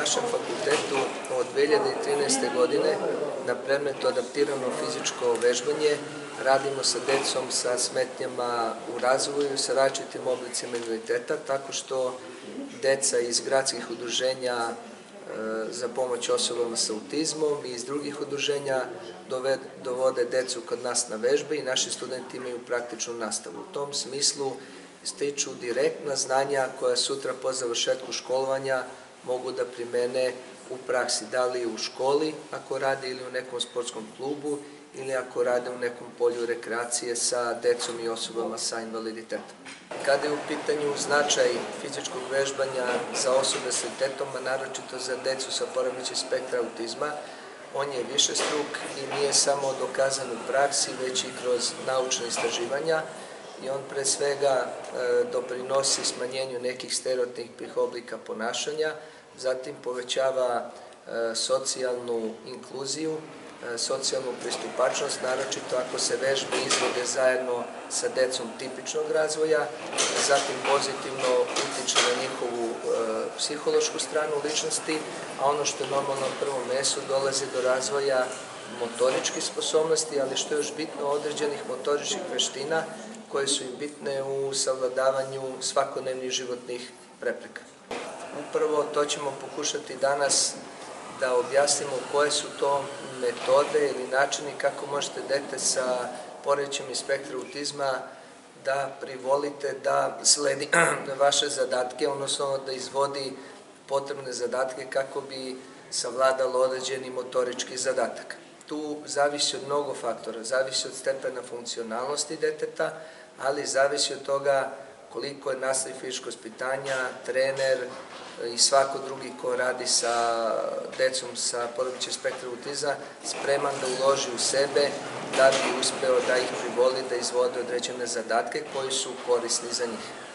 našem fakultetu od 2013. godine na predmetu adaptirano fizičko vežbanje radimo sa decom sa smetnjama u razvoju sa različitim oblicima invaliditeta, tako što deca iz gradskih udruženja e, za pomoć osobama sa autizmom i iz drugih udruženja dovode decu kod nas na vežbe i naši studenti imaju praktičnu nastavu. U tom smislu stiču direktna znanja koja sutra po završetku školovanja mogu da primene u praksi, da li u školi ako rade ili u nekom sportskom klubu ili ako rade u nekom polju rekreacije sa decom i osobama sa invaliditetom. Kada je u pitanju značaj fizičkog vežbanja za osobe sa invaliditetom, a naročito za decu sa poremećaj spektra autizma, on je više struk i nije samo dokazan u praksi, već i kroz naučne istraživanja i on pre svega e, doprinosi smanjenju nekih stereotipnih oblika ponašanja, zatim povećava e, socijalnu inkluziju, e, socijalnu pristupačnost, naročito ako se vežbe izvode zajedno sa decom tipičnog razvoja, zatim pozitivno utiče na njihovu psihološku stranu ličnosti, a ono što je normalno na prvom mesu dolazi do razvoja motoričkih sposobnosti, ali što je još bitno određenih motoričkih veština koje su im bitne u savladavanju svakodnevnih životnih prepreka. Upravo to ćemo pokušati danas da objasnimo koje su to metode ili načini kako možete dete sa porećem i spektra autizma da privolite da sledi vaše zadatke, odnosno da izvodi potrebne zadatke kako bi savladalo određeni motorički zadatak. Tu zavisi od mnogo faktora, zavisi od stepena funkcionalnosti deteta, ali zavisi od toga koliko je nastav fizičko spitanja, trener i svako drugi ko radi sa decom sa porodičnim spektra autiza spreman da uloži u sebe da bi uspeo da ih privoli da izvode određene zadatke koji su korisni za njih.